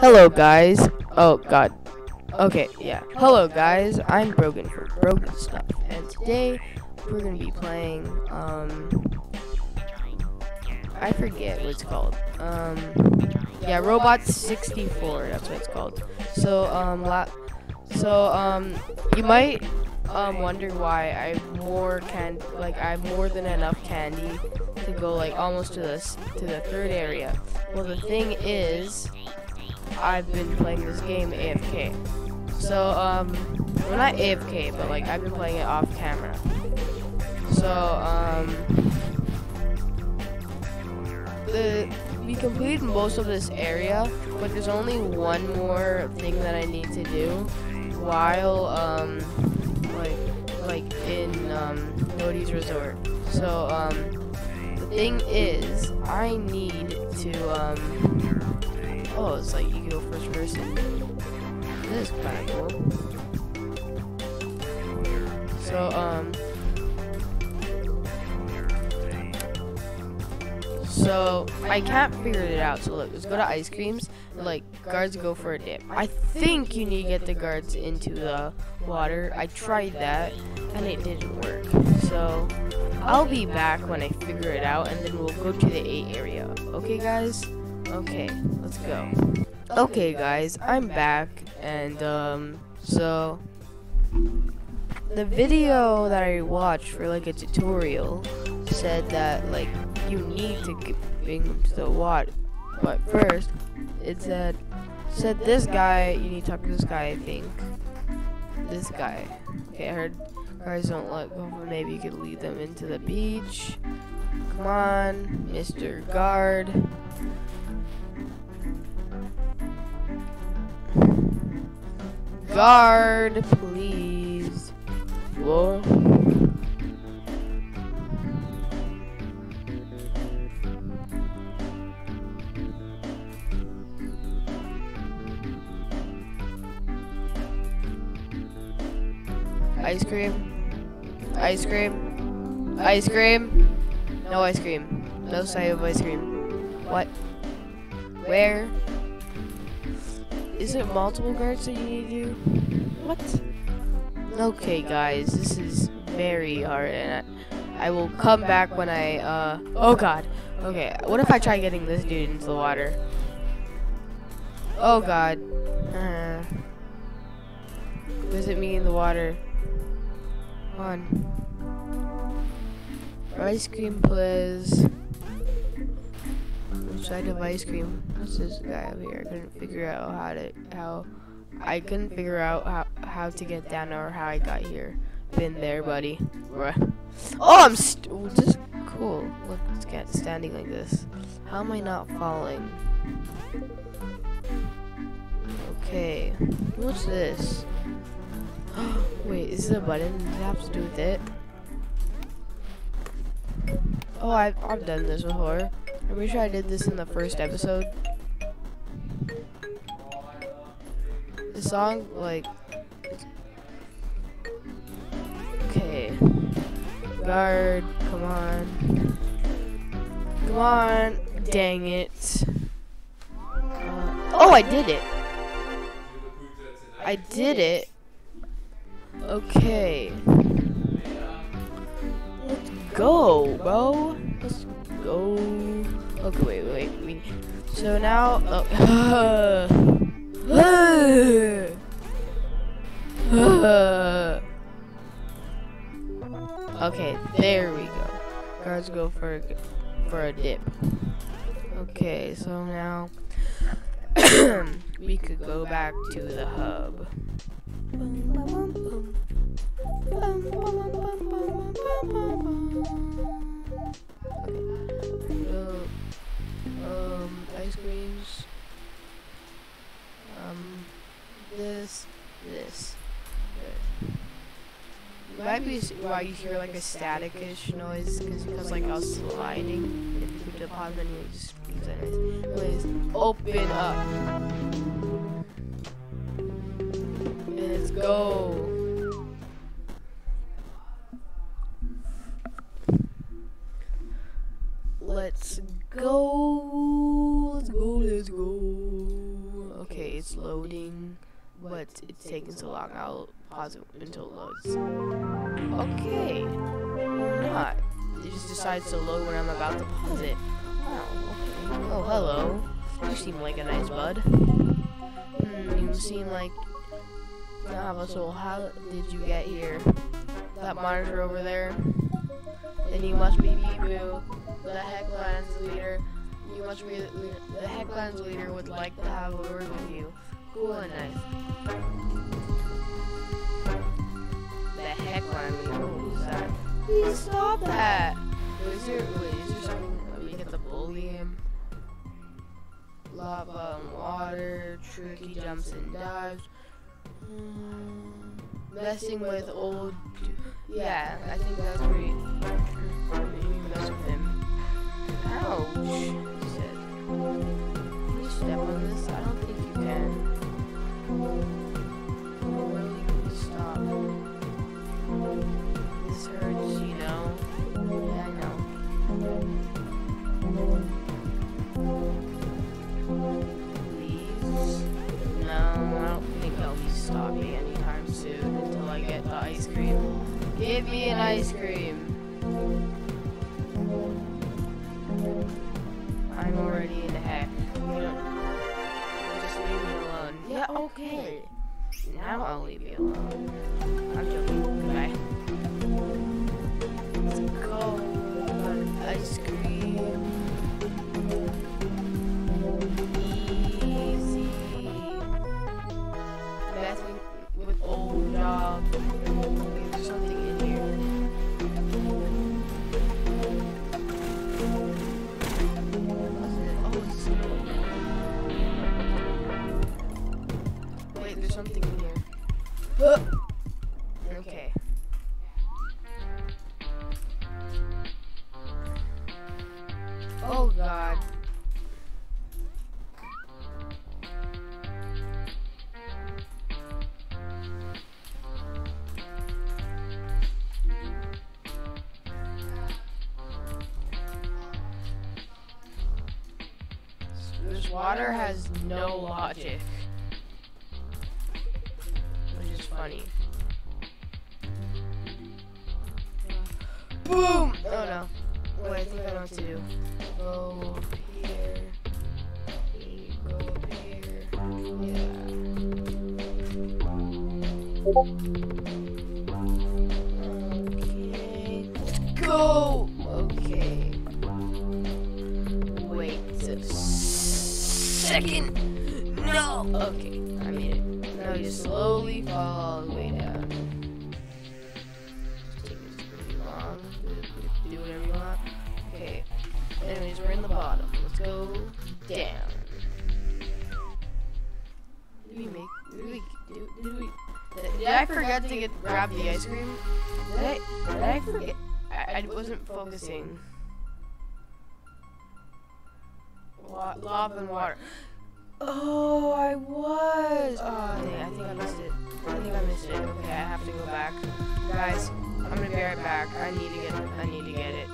Hello, guys. Oh, God. Okay, yeah. Hello, guys. I'm Brogan for Brogan Stuff, and today we're gonna be playing. Um, I forget what it's called. Um, yeah, Robot 64. That's what it's called. So, um, la so um, you might um wonder why I have more can like I have more than enough candy to go like almost to this to the third area. Well, the thing is, I've been playing this game AFK. So um, well not AFK, but like I've been playing it off camera. So um, the we completed most of this area, but there's only one more thing that I need to do while um like like in um Knoddy's resort. So um the thing is I need to um oh it's like you go first person. This is kinda cool. So um So I can't figure it out. So look, let's go to ice creams. Like guards go for a dip. I think you need to get the guards into the water. I tried that and it didn't work. So I'll be back when I figure it out and then we'll go to the A area. Okay guys? Okay, let's go. Okay guys, I'm back and um so the video that I watched for like a tutorial said that like you need to bring them to the water. But first, it said said this guy. You need to talk to this guy. I think this guy. Okay, I heard guys don't let go. But maybe you could lead them into the beach. Come on, Mr. Guard. Guard, please. Whoa. Ice cream. Ice cream. Ice cream. No ice cream. No sign of ice cream. What? Where? Is it multiple guards that you need to do? What? Okay, guys, this is very hard, and I, I will come back when I, uh, oh god. Okay, what if I try getting this dude into the water? Oh god. Uh, visit me in the water. Come on. Ice cream, please. Which side of ice cream? This guy over here? I couldn't figure out how to how I couldn't figure out how how to get down or how I got here. Been there, buddy. Bruh. Oh, I'm st this cool. Look, this cat standing like this. How am I not falling? Okay. What's this? Wait, is this a button? Does it have to do with it? Oh, I've, I've done this before. Pretty sure I did this in the first episode. The song, like... Okay. Guard, come on. Come on. Dang it. Uh, oh, I did it. I did it. Okay. Let's go, bro. Let's go. Okay, wait, wait, wait. So now, oh. okay, there we go. Guards go for a, for a dip. Okay, so now we could go back to the hub. Might be why you hear like a static-ish noise, cause, because like I was sliding. If you put the pause menu, it just. Anyways, open up. Let's go. Let's go. Let's go. Let's go. Okay. it's loading, but it's taking so long. I'll pause it until it loads. Okay. Not. It just decides to load when I'm about to pause it. Wow, okay. Oh, hello. You seem like a nice bud. Hmm, you seem like... Nah, so how did you get here? That monitor over there? Then you must be Boo, the Hecklands leader. You must be the Hecklands leader would like to have a word with you. Cool and nice. The heck Heckland leader, who's that? Please stop that! Is there, wait, is there something that we get to bully him? Lava and water, tricky jumps and dives. Mm, messing with old. Yeah, I think that's pretty. Maybe mess with him. Ouch! He said. You step on this? I don't think you can. This hurts, you know. Yeah, I know. Please. No, I don't think I'll be stopping anytime soon until I get the ice cream. Give me an ice cream. I'm already in the heck. Just leave me alone. Yeah, okay. Now I'll leave you alone. I'm joking. Water has no logic. Which is funny. Boom! Oh no. Wait, I think I know what to do. Go here. Go here. Yeah. Second. No! Okay, I made it. Now you slowly fall all the way down. Just taking this pretty long. Do whatever you want. Okay. Anyways, we're in the bottom. Let's go down. Did we make? Did we? Did, we? Did, did I forget to get grab the ice cream? Did I? Did I forget? I, I wasn't focusing. Lava and water. Oh, I was. Oh, dang, I think I missed it. I think I missed it. Okay, I have to go back. Guys, I'm gonna be right back. I need to get. I need to get it.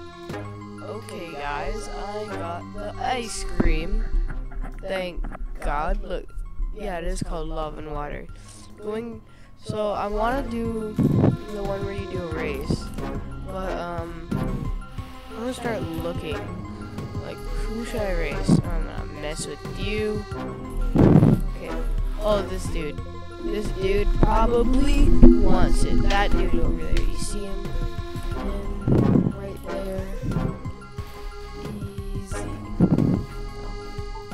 Okay, guys, I got the ice cream. Thank God. Look, yeah, it is called Love and Water. Going. So I want to do the one where you do a race, but um, I'm gonna start looking. Like, who should I race? Mess with you. Okay. Oh, this dude. This dude probably wants it. That dude over there. You see him? Right there. Easy.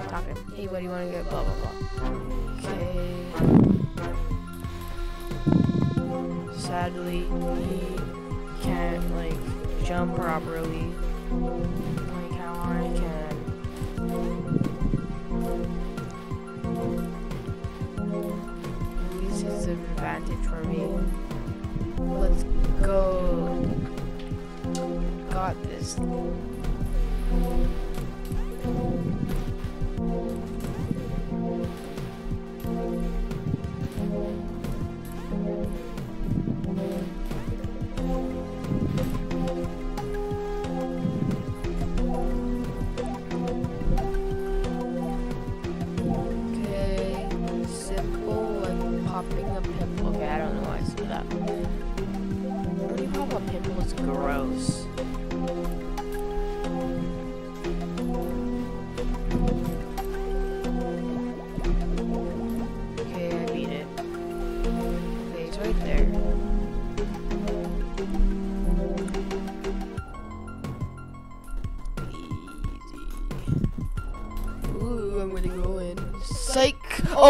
Talk to him. Hey, what do you want to get? Blah, blah, blah. Okay. Sadly, he can't, like, jump properly. Advantage for me. Let's go. Got this.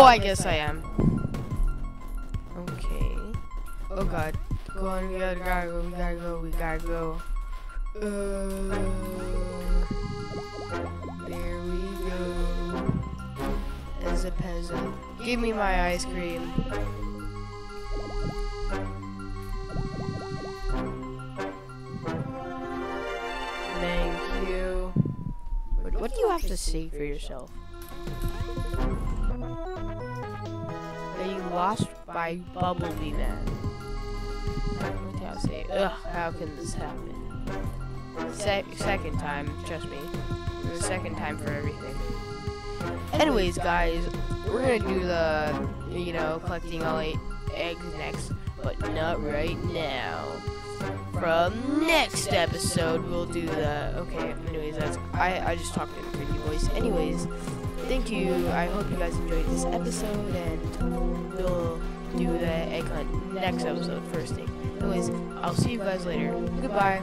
Oh, I guess I am. Okay. Oh god. Go on, we gotta, gotta go, we gotta go, we gotta go. Uh, there we go. As a peasant. Give me my ice cream. Thank you. What, what do you have to say for yourself? That you lost by Bumblebee Man. What do I say? Ugh, how can this happen? Se second time, trust me. The second time for everything. Anyways, guys, we're gonna do the, you know, collecting all eight eggs next, but not right now. From next episode, we'll do the. Okay, anyways, that's. I, I just talked in a pretty voice. Anyways, thank you. I hope you guys enjoyed this episode, and we'll do the egg hunt next episode, first thing. Anyways, I'll see you guys later. Goodbye.